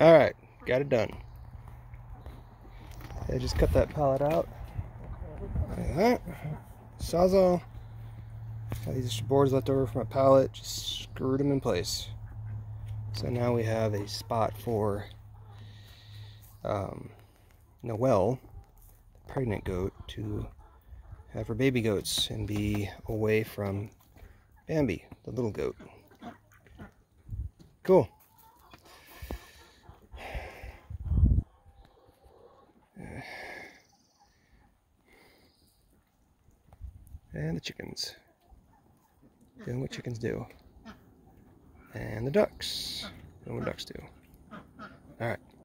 Alright, got it done. I just cut that pallet out. Like that. Sawzall. Got these boards left over from a pallet, just screwed them in place. So now we have a spot for um, Noelle, the pregnant goat, to have her baby goats and be away from Bambi, the little goat. Cool. And the chickens. Doing what chickens do. And the ducks. Doing what ducks do. Alright.